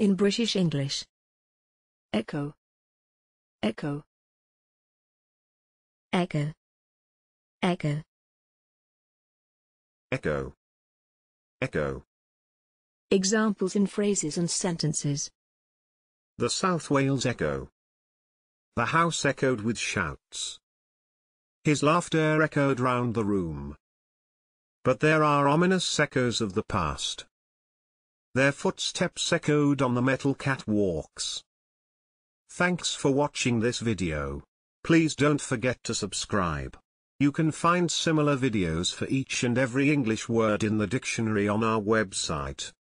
In British English. Echo. Echo. Echo. Echo. Echo. Echo. Examples in phrases and sentences. The South Wales Echo. The house echoed with shouts. His laughter echoed round the room. But there are ominous echoes of the past. Their footsteps echoed on the metal catwalks. Thanks for watching this video. Please don't forget to subscribe. You can find similar videos for each and every English word in the dictionary on our website.